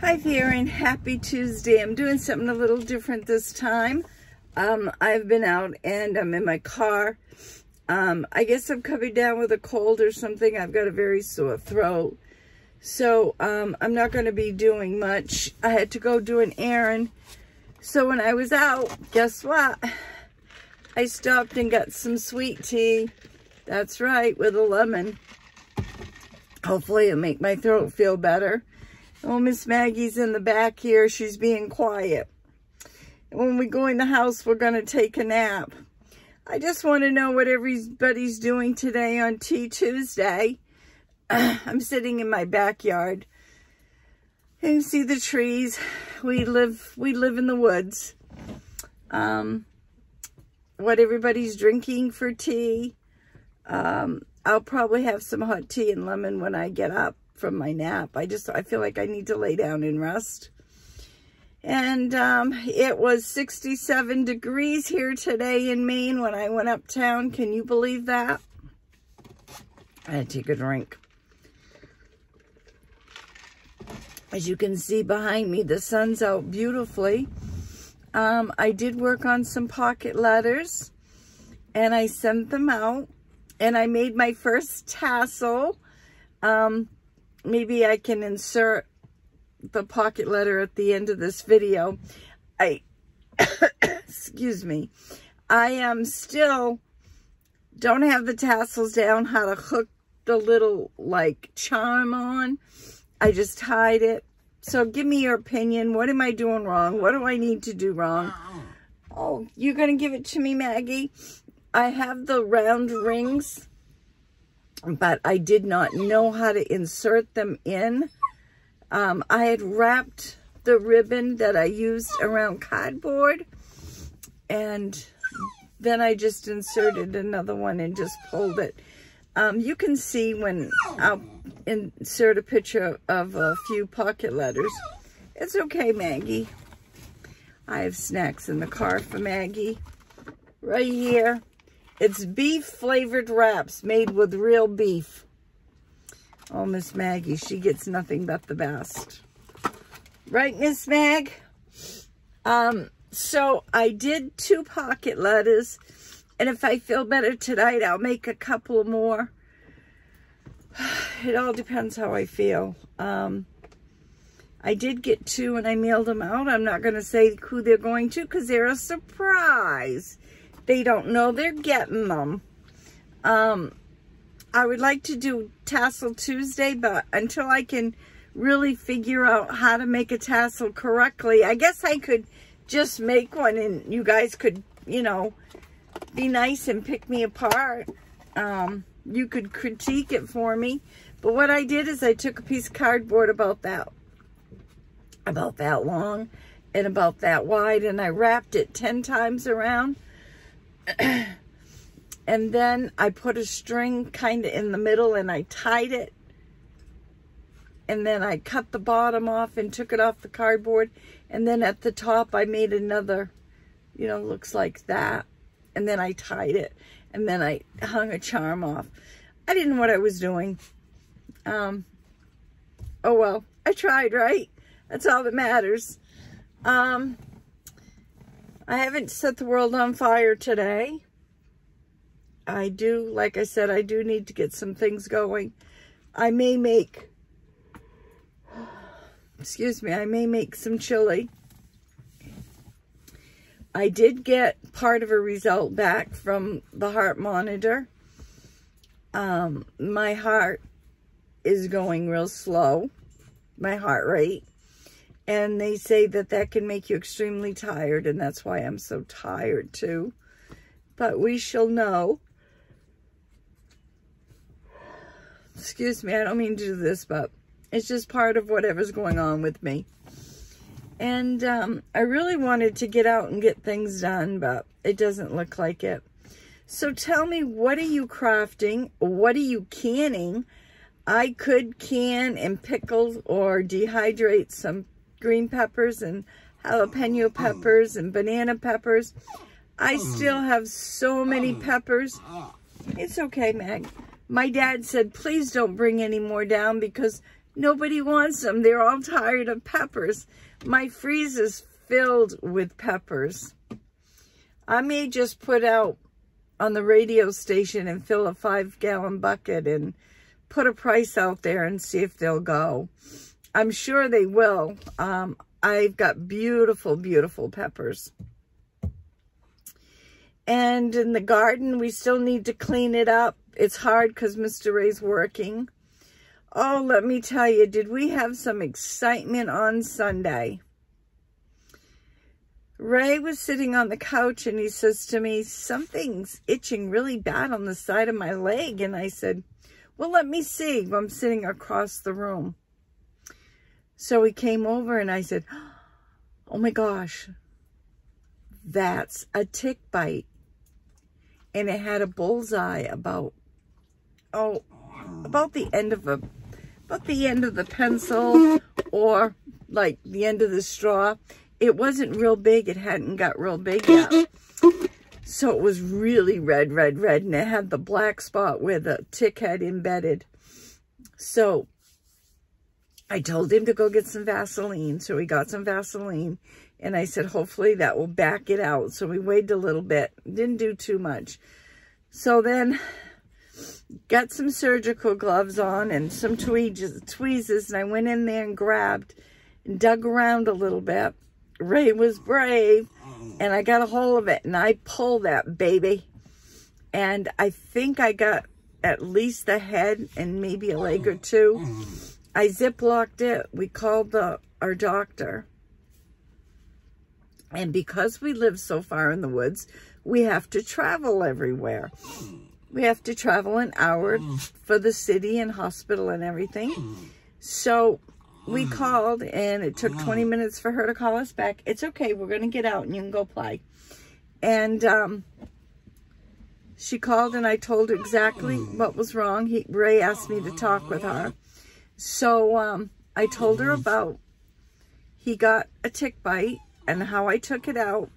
Hi there and happy Tuesday. I'm doing something a little different this time. Um, I've been out and I'm in my car. Um, I guess I'm coming down with a cold or something. I've got a very sore throat. So um, I'm not going to be doing much. I had to go do an errand. So when I was out, guess what? I stopped and got some sweet tea. That's right, with a lemon. Hopefully it'll make my throat feel better. Oh, Miss Maggie's in the back here. She's being quiet. When we go in the house, we're going to take a nap. I just want to know what everybody's doing today on Tea Tuesday. I'm sitting in my backyard. You can see the trees. We live we live in the woods. Um, what everybody's drinking for tea. Um, I'll probably have some hot tea and lemon when I get up from my nap. I just, I feel like I need to lay down and rest. And um, it was 67 degrees here today in Maine when I went uptown. Can you believe that? I had to take a drink. As you can see behind me, the sun's out beautifully. Um, I did work on some pocket letters and I sent them out and I made my first tassel. Um, maybe I can insert the pocket letter at the end of this video. I, excuse me, I am still, don't have the tassels down, how to hook the little like charm on. I just tied it. So give me your opinion. What am I doing wrong? What do I need to do wrong? Oh, oh you're going to give it to me, Maggie? I have the round rings but I did not know how to insert them in. Um, I had wrapped the ribbon that I used around cardboard and then I just inserted another one and just pulled it. Um, you can see when I'll insert a picture of a few pocket letters. It's okay, Maggie. I have snacks in the car for Maggie. Right here. It's beef flavored wraps made with real beef. Oh, Miss Maggie, she gets nothing but the best. Right, Miss Mag? Um, so I did two pocket letters. And if I feel better tonight, I'll make a couple more. It all depends how I feel. Um, I did get two and I mailed them out. I'm not going to say who they're going to because they're a surprise. They don't know they're getting them. Um, I would like to do Tassel Tuesday, but until I can really figure out how to make a tassel correctly, I guess I could just make one and you guys could, you know, be nice and pick me apart. Um, you could critique it for me. But what I did is I took a piece of cardboard about that, about that long and about that wide, and I wrapped it 10 times around and then I put a string kind of in the middle and I tied it. And then I cut the bottom off and took it off the cardboard. And then at the top, I made another, you know, looks like that. And then I tied it. And then I hung a charm off. I didn't know what I was doing. Um, oh, well, I tried, right? That's all that matters. Um, I haven't set the world on fire today. I do, like I said, I do need to get some things going. I may make, excuse me, I may make some chili. I did get part of a result back from the heart monitor. Um, my heart is going real slow, my heart rate. And they say that that can make you extremely tired, and that's why I'm so tired too. But we shall know. Excuse me, I don't mean to do this, but it's just part of whatever's going on with me. And um, I really wanted to get out and get things done, but it doesn't look like it. So tell me, what are you crafting? What are you canning? I could can and pickle or dehydrate some green peppers and jalapeno peppers and banana peppers. I still have so many peppers. It's okay, Meg. My dad said, please don't bring any more down because Nobody wants them. They're all tired of peppers. My freezer's filled with peppers. I may just put out on the radio station and fill a five gallon bucket and put a price out there and see if they'll go. I'm sure they will. Um, I've got beautiful, beautiful peppers. And in the garden, we still need to clean it up. It's hard because Mr. Ray's working. Oh, let me tell you, did we have some excitement on Sunday? Ray was sitting on the couch and he says to me, something's itching really bad on the side of my leg. And I said, well, let me see. I'm sitting across the room. So he came over and I said, oh my gosh, that's a tick bite. And it had a bullseye about, oh, about the end of a, about the end of the pencil or like the end of the straw it wasn't real big. It hadn't got real big yet. So it was really red, red, red. And it had the black spot where the tick had embedded. So I told him to go get some Vaseline. So we got some Vaseline. And I said, hopefully that will back it out. So we waited a little bit. Didn't do too much. So then got some surgical gloves on and some tweezers, tweezers. And I went in there and grabbed and dug around a little bit. Ray was brave and I got a hold of it and I pulled that baby. And I think I got at least the head and maybe a leg or two. I ziplocked it. We called the our doctor. And because we live so far in the woods, we have to travel everywhere. We have to travel an hour for the city and hospital and everything. So we called and it took 20 minutes for her to call us back. It's okay. We're going to get out and you can go play. And um, she called and I told her exactly what was wrong. He, Ray asked me to talk with her. So um, I told her mm. about he got a tick bite and how I took it out.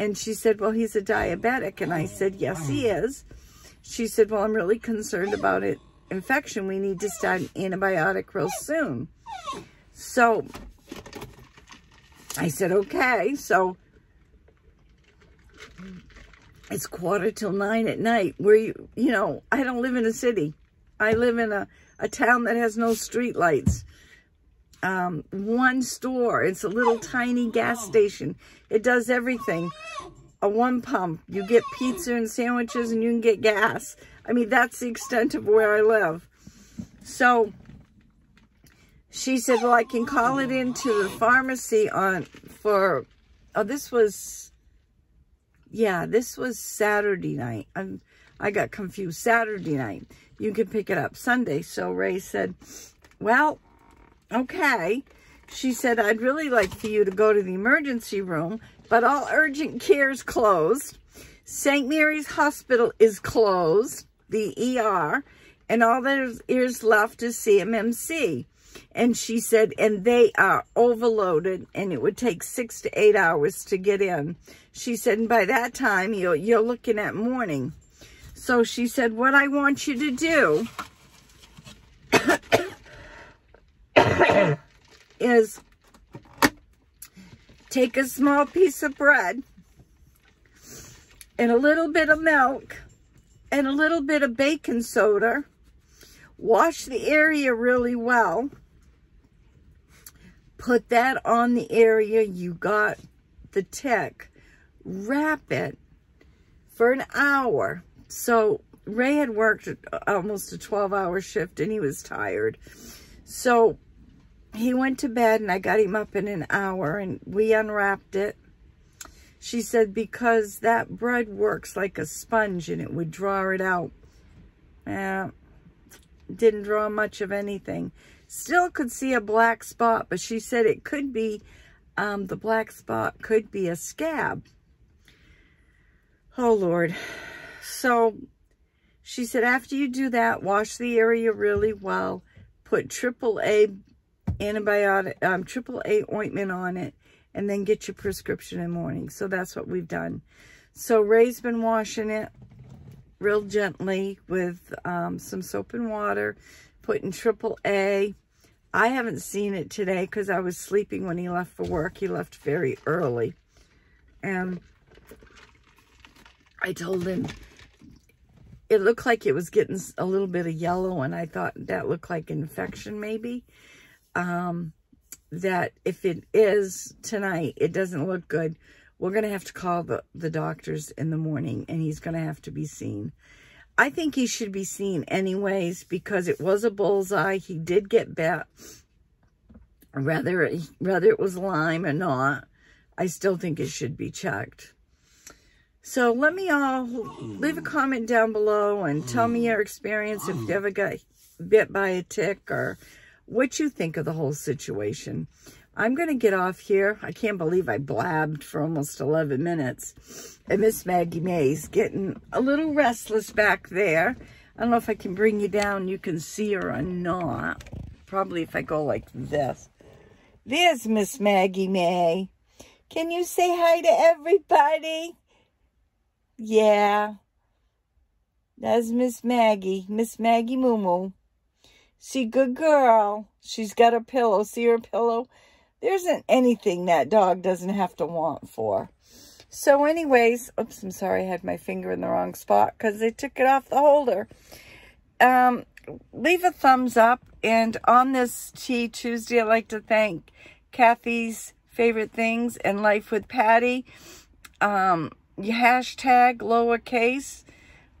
And she said, well, he's a diabetic. And I said, yes, he is. She said, well, I'm really concerned about it infection. We need to start an antibiotic real soon. So I said, okay. So it's quarter till nine at night where you, you know, I don't live in a city. I live in a, a town that has no street lights. Um, one store. It's a little tiny gas station. It does everything. A one pump. You get pizza and sandwiches and you can get gas. I mean, that's the extent of where I live. So she said, well, I can call it into the pharmacy on for, oh, this was, yeah, this was Saturday night. I'm, I got confused. Saturday night. You can pick it up Sunday. So Ray said, well, okay. She said, I'd really like for you to go to the emergency room, but all urgent care is closed. St. Mary's Hospital is closed, the ER, and all that is left is CMMC. And she said, and they are overloaded and it would take six to eight hours to get in. She said, and by that time, you're, you're looking at morning. So she said, what I want you to do is take a small piece of bread and a little bit of milk and a little bit of baking soda. Wash the area really well Put that on the area you got the tick. Wrap it for an hour. So Ray had worked almost a 12-hour shift and he was tired. So he went to bed and I got him up in an hour and we unwrapped it. She said because that bread works like a sponge and it would draw it out. Yeah, didn't draw much of anything. Still could see a black spot, but she said it could be, um, the black spot could be a scab. Oh, Lord. So she said, after you do that, wash the area really well. Put triple A antibiotic, um, triple A ointment on it, and then get your prescription in the morning. So that's what we've done. So Ray's been washing it real gently with um, some soap and water, putting triple A. I haven't seen it today because I was sleeping when he left for work. He left very early. And I told him it looked like it was getting a little bit of yellow and I thought that looked like infection maybe. Um, that if it is tonight, it doesn't look good. We're going to have to call the, the doctors in the morning and he's going to have to be seen. I think he should be seen anyways because it was a bullseye. He did get bit. Whether, whether it was Lyme or not, I still think it should be checked. So let me all leave a comment down below and tell me your experience if you ever got bit by a tick or what you think of the whole situation. I'm going to get off here. I can't believe I blabbed for almost 11 minutes. And Miss Maggie May's getting a little restless back there. I don't know if I can bring you down. You can see her or not. Probably if I go like this. There's Miss Maggie May. Can you say hi to everybody? Yeah. That's Miss Maggie. Miss Maggie Moo Moo. See, good girl. She's got a pillow. See her pillow? There isn't anything that dog doesn't have to want for. So anyways, oops, I'm sorry I had my finger in the wrong spot because they took it off the holder. Um, leave a thumbs up. And on this Tea Tuesday, I'd like to thank Kathy's Favorite Things and Life with Patti. Um, hashtag lowercase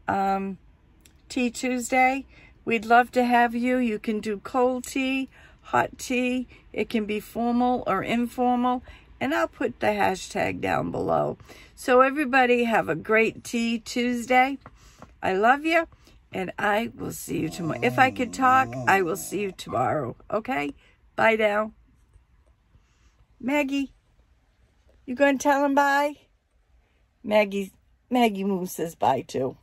um, Tea Tuesday. We'd love to have you. You can do cold tea, hot tea. It can be formal or informal. And I'll put the hashtag down below. So everybody have a great Tea Tuesday. I love you. And I will see you tomorrow. If I could talk, I will see you tomorrow. Okay? Bye now. Maggie, you going to tell him bye? Maggie, Maggie Moo says bye too.